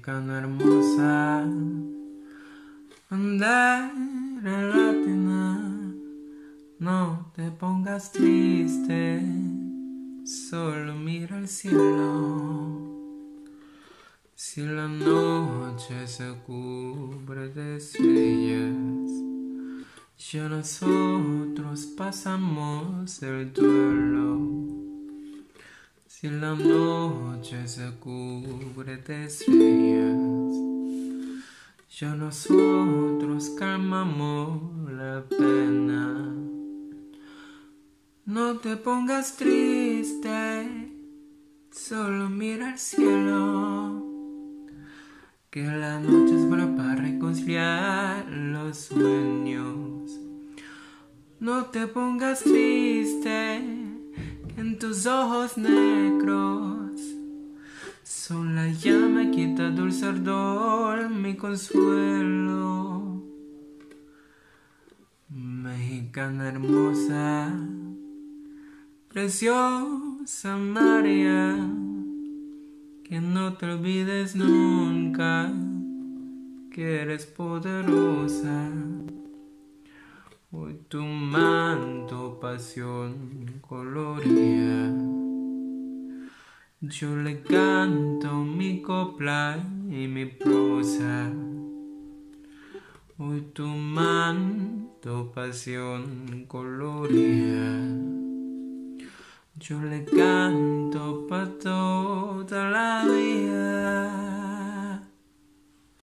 Mexicana hermosa, bandera latina, no te pongas triste, solo mira el cielo. Si la noche se cubre de estrellas, ya nosotros pasamos el duelo. Si la noche se cubre de estrellas, ya nosotros calmamos la pena. No te pongas triste, solo mira al cielo. Que la noche es para reconciliar los sueños. No te pongas triste tus ojos negros. Son la llama quita dulce ardor, mi consuelo. Mexicana hermosa, preciosa María, que no te olvides nunca que eres poderosa. Hoy tu manto pasión coloría. Yo le canto mi copla y mi prosa. Hoy tu manto pasión coloría. Yo le canto pa' toda la vida.